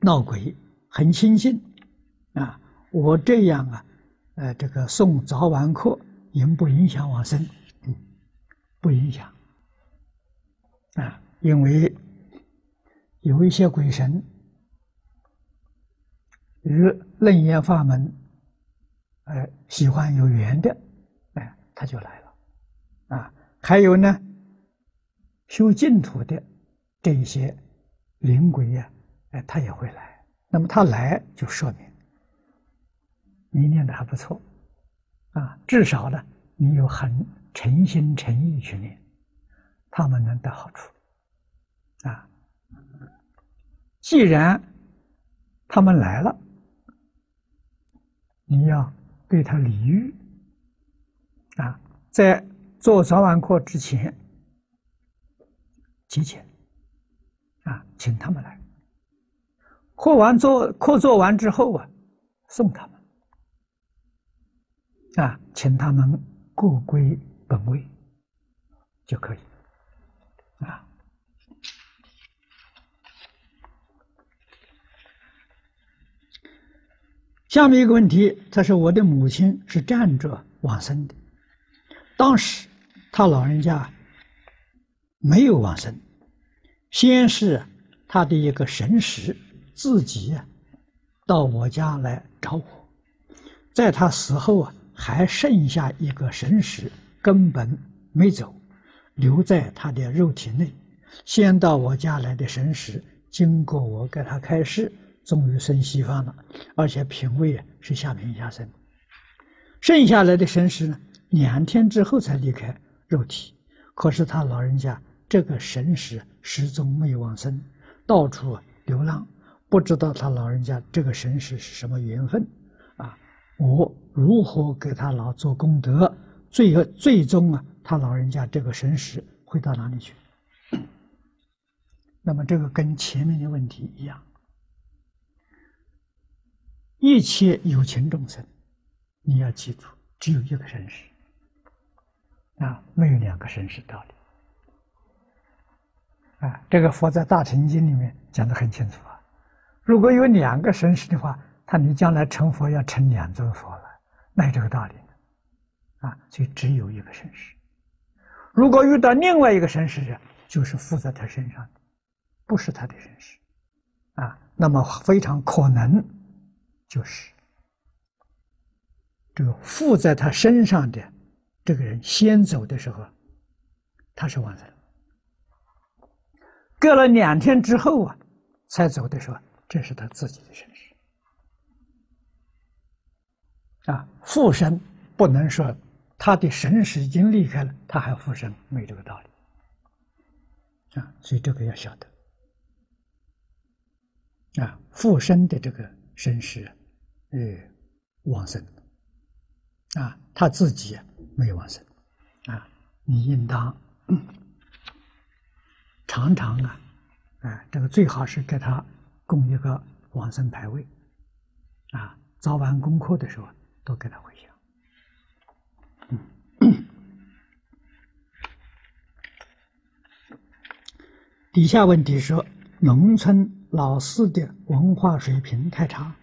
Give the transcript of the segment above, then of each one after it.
闹鬼，很亲近，啊，我这样啊，呃，这个送早晚课影不影响往生？不影响，啊，因为有一些鬼神与楞严法门，呃，喜欢有缘的，哎，他就来了，啊，还有呢，修净土的这一些灵鬼呀。哎，他也会来。那么他来就说明你念的还不错，啊，至少呢，你有很诚心诚意去念，他们能得好处，啊。既然他们来了，你要对他礼遇，啊，在做早晚课之前，提前，啊，请他们来。课完做课做完之后啊，送他们啊，请他们各归本位就可以啊。下面一个问题，他说我的母亲是站着往生的，当时他老人家没有往生，先是他的一个神识。自己呀，到我家来找我，在他死后啊，还剩下一个神识，根本没走，留在他的肉体内。先到我家来的神识，经过我给他开示，终于升西方了，而且品位是下品下生。剩下来的神识呢，两天之后才离开肉体，可是他老人家这个神识始终没有往生，到处流浪。不知道他老人家这个神识是什么缘分，啊，我如何给他老做功德？最后最终啊，他老人家这个神识会到哪里去？那么这个跟前面的问题一样，一切有情众生，你要记住，只有一个神识，啊，没有两个神识道理，啊，这个佛在大乘经里面讲的很清楚。如果有两个神识的话，他你将来成佛要成两尊佛了，那这个道理呢？啊，所以只有一个神识。如果遇到另外一个神识，就是附在他身上的，不是他的神识，啊，那么非常可能就是这个附在他身上的这个人先走的时候，他是完成隔了两天之后啊，才走的时候。这是他自己的身世。啊，附身不能说他的神识已经离开了，他还附身，没这个道理。啊，所以这个要晓得。啊，附身的这个身世，呃，往生。啊，他自己没有往生。啊，你应当 常常啊，啊，这个最好是给他。供一个往生牌位，啊，早晚功课的时候都给他回向。底下问题说，农村老师的文化水平太差，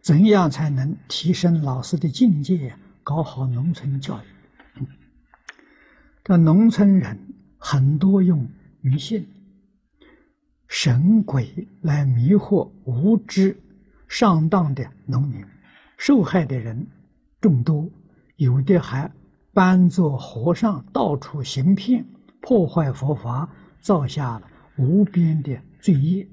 怎样才能提升老师的境界，搞好农村教育？这农村人很多用迷信。神鬼来迷惑无知、上当的农民，受害的人众多，有的还扮作和尚到处行骗，破坏佛法，造下了无边的罪业。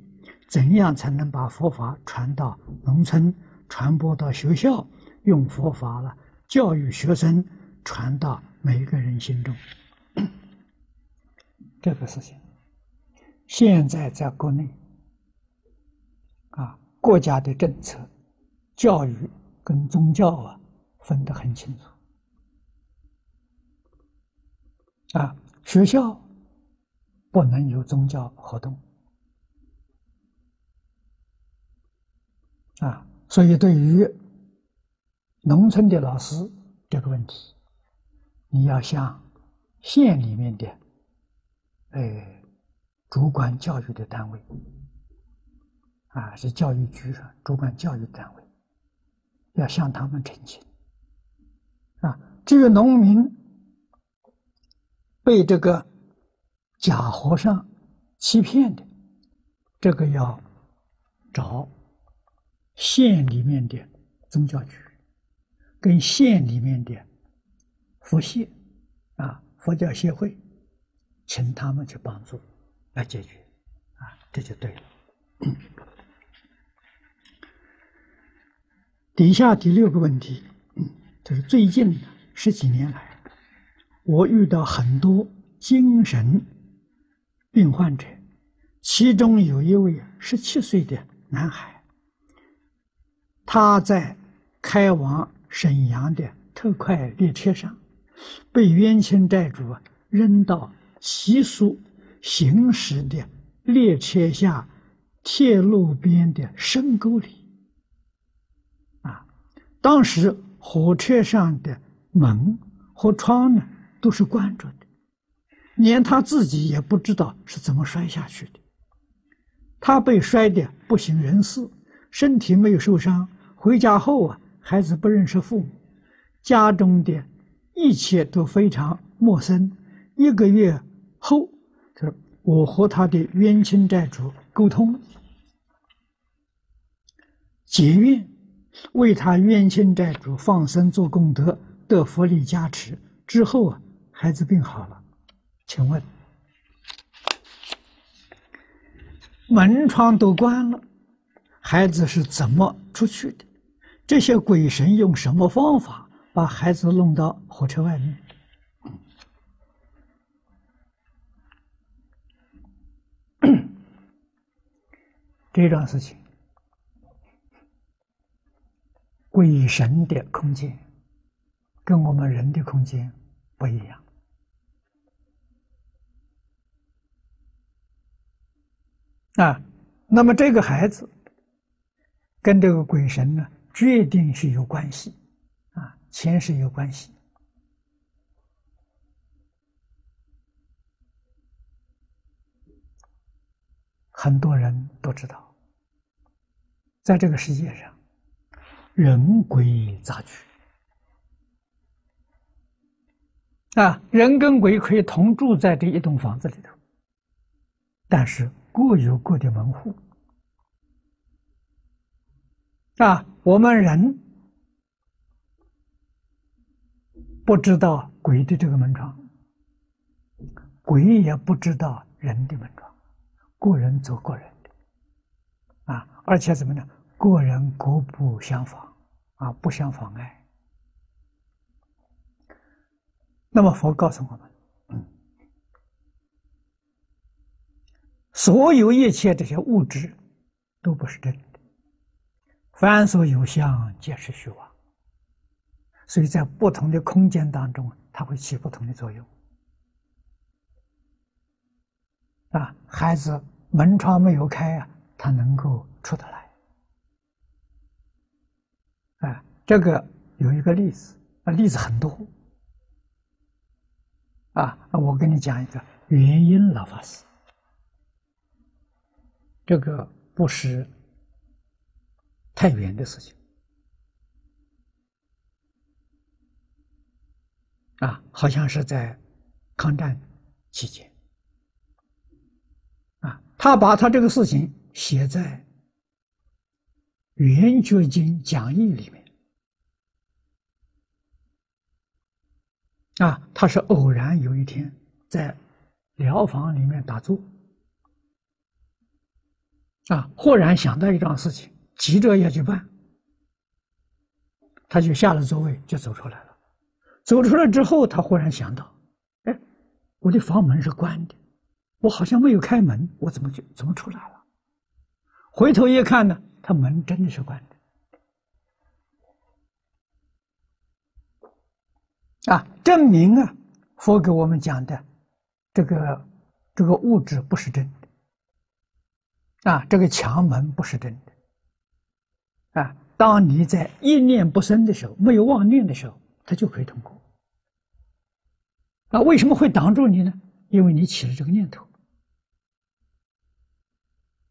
怎样才能把佛法传到农村，传播到学校，用佛法了教育学生，传到每一个人心中？这个事情。现在在国内，啊，国家的政策，教育跟宗教啊分得很清楚，啊，学校不能有宗教活动，啊，所以对于农村的老师这个问题，你要向县里面的，哎。主管教育的单位，啊，是教育局上主管教育单位，要向他们澄清。啊，至于农民被这个假和尚欺骗的，这个要找县里面的宗教局，跟县里面的佛协啊佛教协会，请他们去帮助来解决，啊，这就对了。底下第六个问题。就是最近十几年来，我遇到很多精神病患者，其中有一位十七岁的男孩，他在开往沈阳的特快列车上，被冤亲债主扔到急速行驶的列车下铁路边的深沟里，啊，当时。火车上的门和窗呢都是关着的，连他自己也不知道是怎么摔下去的。他被摔得不省人事，身体没有受伤。回家后啊，孩子不认识父母，家中的一切都非常陌生。一个月后，我和他的冤亲债主沟通结怨。为他冤亲债主放生做功德，得佛力加持之后啊，孩子病好了。请问，门窗都关了，孩子是怎么出去的？这些鬼神用什么方法把孩子弄到火车外面？这桩事情。鬼神的空间跟我们人的空间不一样啊。那么这个孩子跟这个鬼神呢，决定是有关系啊，前世有关系。很多人都知道，在这个世界上。人鬼杂居啊，人跟鬼可以同住在这一栋房子里头，但是各有各的门户啊。我们人不知道鬼的这个门窗，鬼也不知道人的门窗，个人走个人的啊，而且怎么呢？个人各不相妨。啊，不相妨碍。那么佛告诉我们，嗯，所有一切这些物质都不是真的，凡所有相，皆是虚妄。所以在不同的空间当中，它会起不同的作用。啊，孩子门窗没有开啊，他能够出得来。啊，这个有一个例子，啊，例子很多。啊，我跟你讲一个原因老法师，这个不是太远的事情。啊，好像是在抗战期间。啊，他把他这个事情写在。《圆觉经》讲义里面，啊，他是偶然有一天在疗房里面打坐，啊，忽然想到一桩事情，急着要去办，他就下了座位就走出来了。走出来之后，他忽然想到，哎，我的房门是关的，我好像没有开门，我怎么就怎么出来了？回头一看呢？他门真的是关的啊！证明啊，佛给我们讲的这个这个物质不是真的啊，这个墙门不是真的啊。当你在一念不生的时候，没有妄念的时候，它就可以通过。啊，为什么会挡住你呢？因为你起了这个念头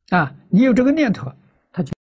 啊，你有这个念头。